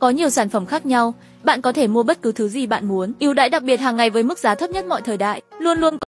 Có nhiều sản phẩm khác nhau, bạn có thể mua bất cứ thứ gì bạn muốn. Ưu đãi đặc biệt hàng ngày với mức giá thấp nhất mọi thời đại, luôn luôn có.